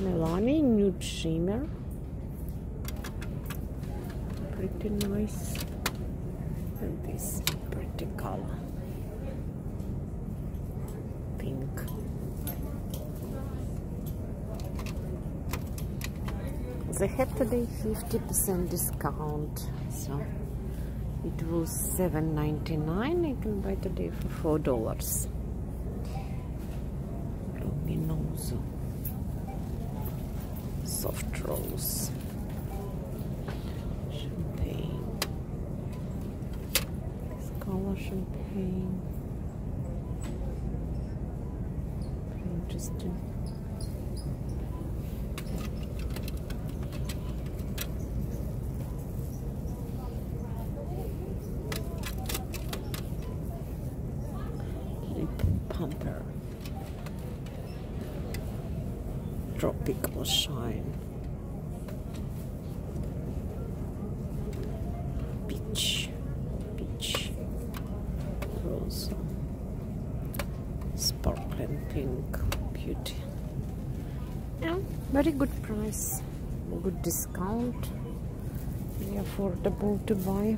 Milani Nude Shimmer. Pretty nice. And this pretty color. Pink. They have today 50% discount. So it was $7.99. You can buy today for $4. Luminoso. Soft rose. Champagne. This color champagne. Interesting. lip plumper tropical shine. Peach. Peach. Rose. Sparkling pink. Beauty. Yeah very good price. Good discount. Very affordable to buy